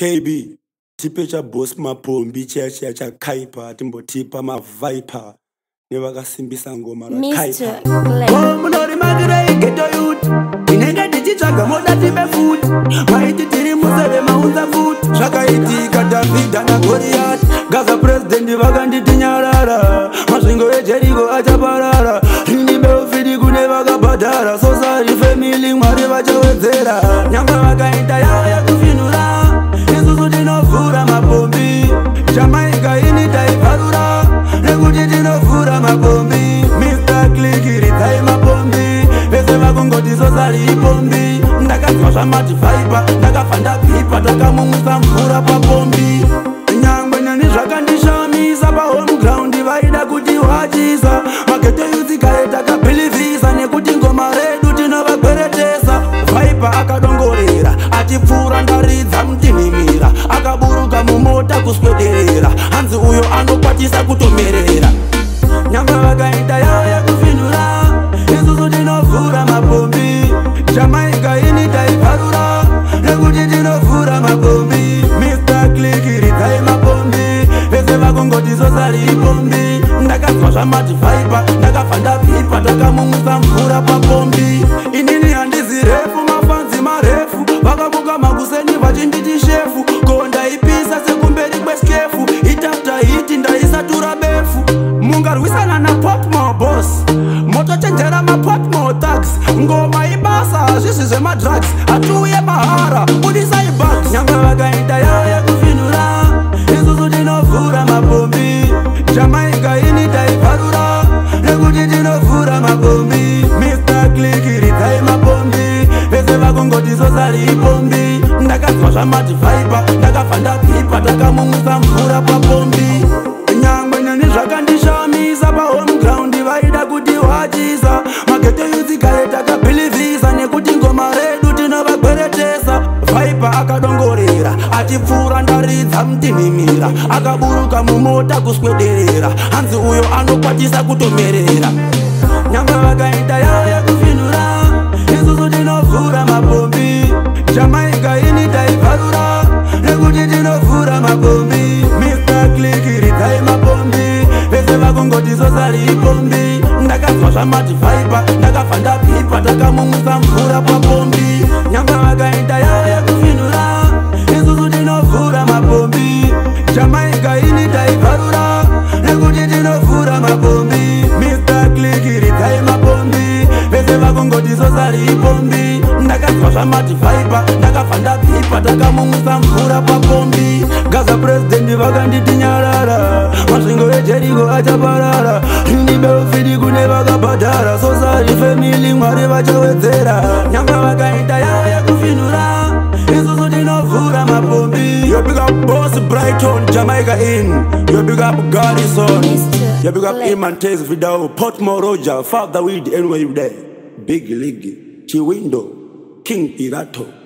kb tipe chabosi mapombi chiya chiya chakaipa timbotipa mavipa nevakasimbisa ngoma rakaipamunori oh, makirei geto yuti inenge tichitsvaga moda timbe futi maiti tiri museve maunza futi zvakaitika davhidha nagoriyati gaza purezidendi vakanditinyarara mazvingo ejeriko achaparara rinibeufidi kune vakabhadhara sosari femili mwari vachawedzera nyamba vakaita yavo yakufinurao aripombi ndakaziva zvamativaipa ndakabva ndapipa takamumusa mvura papombi nyangwe nani zvakandishamisa pahomeground vaida kuti wachisa magete yuzikae takabhilivhisa nekuti ngoma redu tinovakweretesa vaipa akadongorera achipfuura ndaridza mutinhimira akaburuka mumota kuswederera hanzi uyo anokwatisa kutomi varipombi ndakazwa zvamativaipa ndakabva ndapipa takamumusa mvura papombi inini handizi refu mafanzi marefu vakabuka makuseni vachinditi shefu ko ndaipisa sekumberi kwesikefu itafta hiti ndaisatura befu mungarwisana napotmobos motochenjera mapotmothugs ngoma ibasa hazvizvi zvemadrugs varipombi ndakazwa zvamadhivhaibha ndakabva ndapipa takamumusa mvura papombi nyangwe nyani zvakandishamisa pahomeground vaida kuti wachisa magete yudzikae takabhilivhisa nekuti ngoma redu tinovakweretesa vhaibha akadongorera achipfuura ndaridza mutinhimira akaburuka mumota kuswederera hanzi uyo anokwatisa kutomerera nyangwe vakaita yayo zvamati vaipa ndakafa ndapipa takamumusa mvura papombi nyamba vakaenda yavo yakufinura isusu tinovhura mapombi jamaika ini taibvarura nekuti tinovhura mapombi mistaklikiri taimapombi vese vakungotisosari ipombi ndakazwa zvamati vaipa ndakafa ndapipa takamumusa mvura papombi gaza purezidendi vakanditinyarara masvingo ejeriko achaparara ibeufiti kune vakabhadhara sosari femili mwari vachawedzera nyanga vakaita yavo yakufinura isusu tinovhura mapombi yobikup bos brighton jamaica in yobikup garison yobikup imantes vidal portmoroja father wid anywayuda big league chiwindo king irato